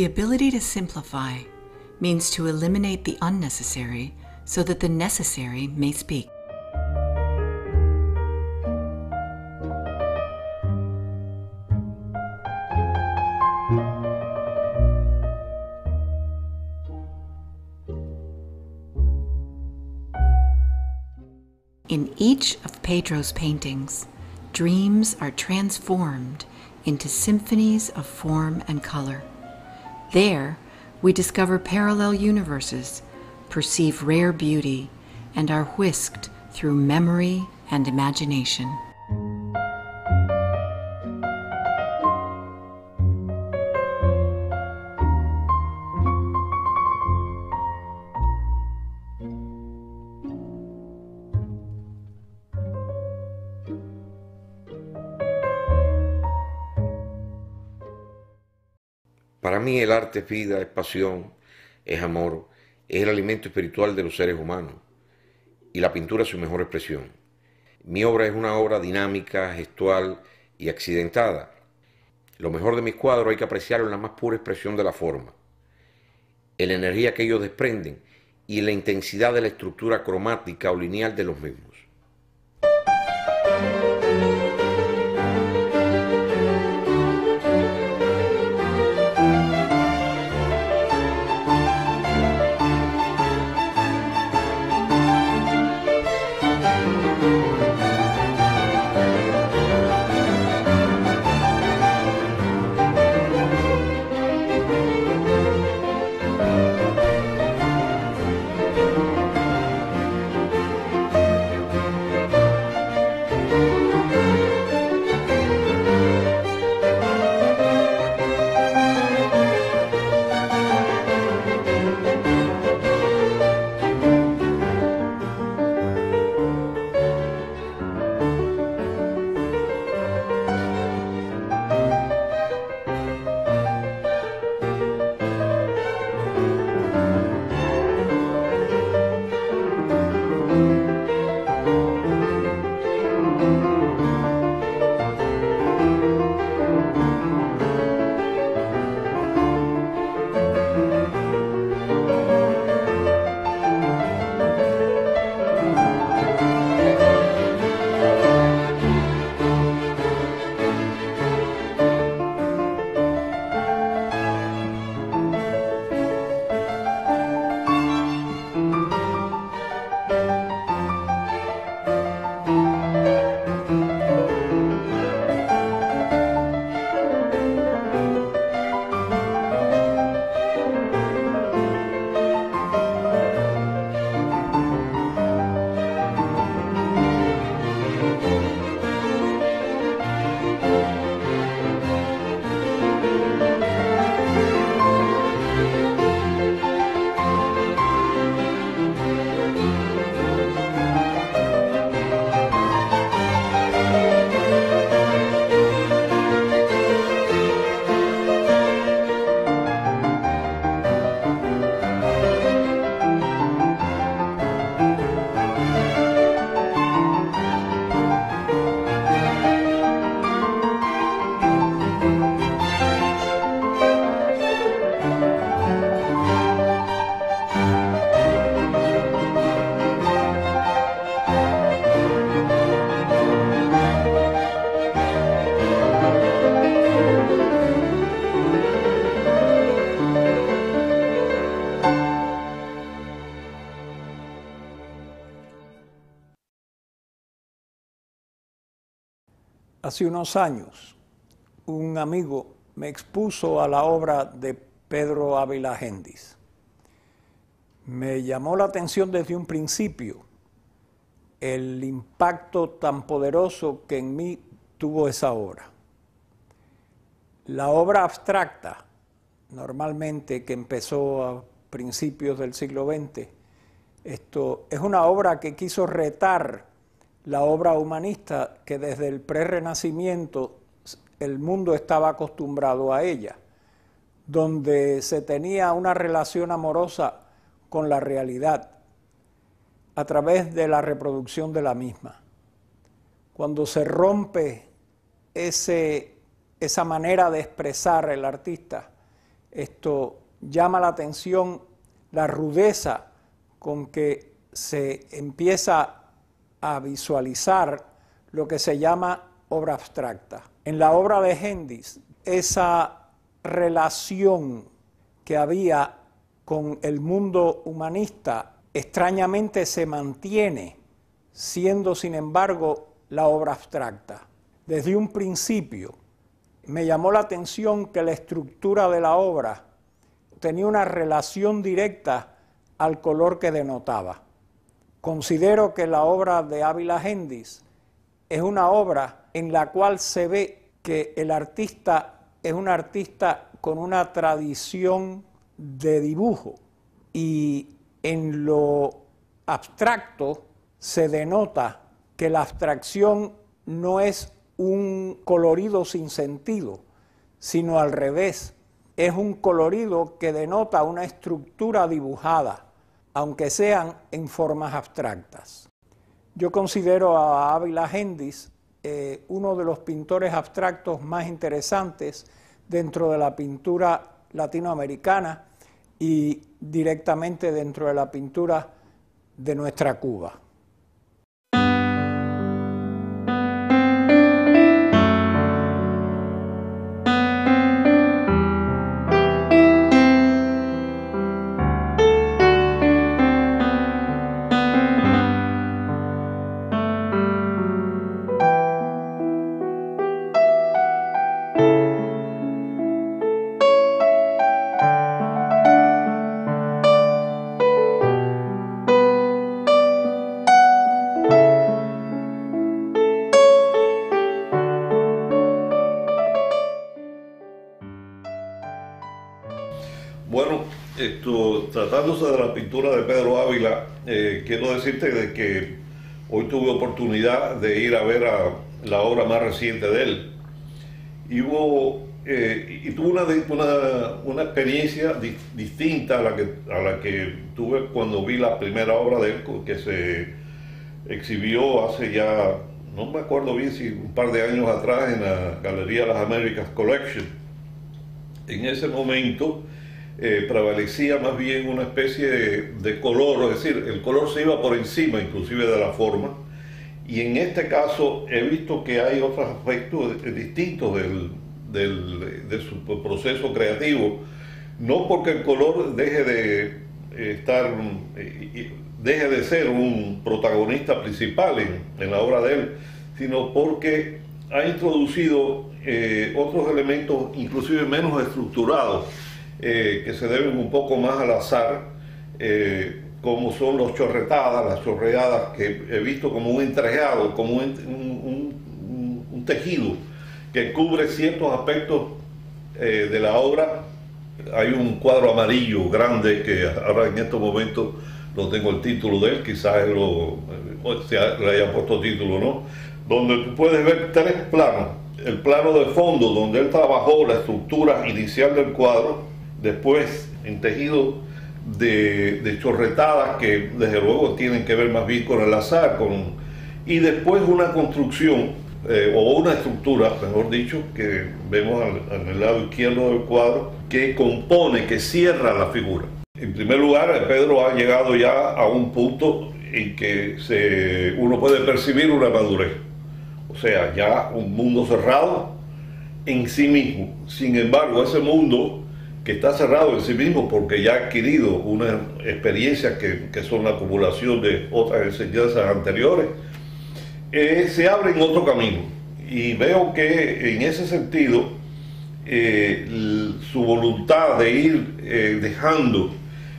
The ability to simplify means to eliminate the unnecessary so that the necessary may speak. In each of Pedro's paintings, dreams are transformed into symphonies of form and color. There, we discover parallel universes, perceive rare beauty, and are whisked through memory and imagination. Para mí el arte es vida, es pasión, es amor, es el alimento espiritual de los seres humanos y la pintura es su mejor expresión. Mi obra es una obra dinámica, gestual y accidentada. Lo mejor de mis cuadros hay que apreciarlo en la más pura expresión de la forma, en la energía que ellos desprenden y en la intensidad de la estructura cromática o lineal de los mismos. Hace unos años, un amigo me expuso a la obra de Pedro Ávila Gendis. Me llamó la atención desde un principio el impacto tan poderoso que en mí tuvo esa obra. La obra abstracta, normalmente que empezó a principios del siglo XX, esto es una obra que quiso retar la obra humanista que desde el prerrenacimiento el mundo estaba acostumbrado a ella, donde se tenía una relación amorosa con la realidad a través de la reproducción de la misma. Cuando se rompe ese, esa manera de expresar el artista Esto llama la atención la rudeza con que se empieza a visualizar lo que se llama obra abstracta. En la obra de Hendis, esa relación que había con el mundo humanista extrañamente se mantiene, siendo sin embargo la obra abstracta. Desde un principio me llamó la atención que la estructura de la obra tenía una relación directa al color que denotaba. Considero que la obra de Ávila Gendis es una obra en la cual se ve que el artista es un artista con una tradición de dibujo y en lo abstracto se denota que la abstracción no es un colorido sin sentido, sino al revés, es un colorido que denota una estructura dibujada, aunque sean en formas abstractas. Yo considero a Ávila Gendis eh, uno de los pintores abstractos más interesantes dentro de la pintura latinoamericana y directamente dentro de la pintura de nuestra Cuba. Tratándose de la pintura de Pedro Ávila, eh, quiero decirte de que hoy tuve oportunidad de ir a ver la obra más reciente de él. Y, eh, y tuve una, una, experiencia distinta a la, que, a la que tuve cuando vi la primera obra de él, que se exhibió hace ya, no me acuerdo bien si un par de años atrás en la Galería Las Américas Collection. En ese momento, eh, prevalecía más bien una especie de, color, es decir, el color se iba por encima inclusive de la forma. Y en este caso he visto que hay otros aspectos distintos de su proceso creativo. No porque el color deje de eh, estar, eh, deje de ser un protagonista principal en, la obra de él, sino porque ha introducido otros elementos inclusive menos estructurados eh, que se deben un poco más al azar, eh, como son los chorretadas, las chorreadas, que he visto como un entrejado, como un, un, tejido que cubre ciertos aspectos eh, de la obra. Hay un cuadro amarillo grande que ahora en estos momentos no tengo el título de él, quizás lo, le haya puesto título, ¿no? Donde tú puedes ver tres planos. El plano de fondo, donde él trabajó la estructura inicial del cuadro, después en tejido de, chorretadas que desde luego tienen que ver más bien con el azar, con, y después una construcción eh, o una estructura, mejor dicho, que vemos en el lado izquierdo del cuadro, que compone, que cierra la figura. En primer lugar, Pedro ha llegado ya a un punto en que se, uno puede percibir una madurez. O sea, ya un mundo cerrado en sí mismo. Sin embargo, ese mundo que está cerrado en sí mismo porque ya ha adquirido una experiencia que, que son la acumulación de otras enseñanzas anteriores, eh, se abre en otro camino. Y veo que en ese sentido eh, su voluntad de ir eh, dejando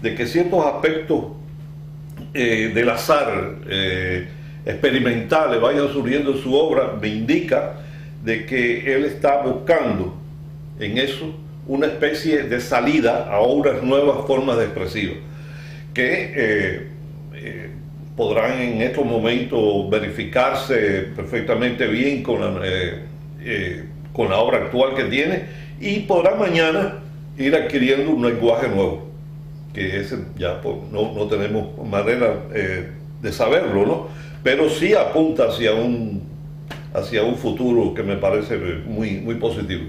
de que ciertos aspectos del azar experimentales vayan surgiendo en su obra me indica de que él está buscando en eso una especie de salida a unas nuevas formas de expresión que eh, eh, podrán en estos momentos verificarse perfectamente bien con la, eh, con la obra actual que tiene y podrán mañana ir adquiriendo un lenguaje nuevo, que ese ya pues, no, no, tenemos manera de saberlo, ¿no? pero sí apunta hacia un, hacia un futuro que me parece muy, muy positivo.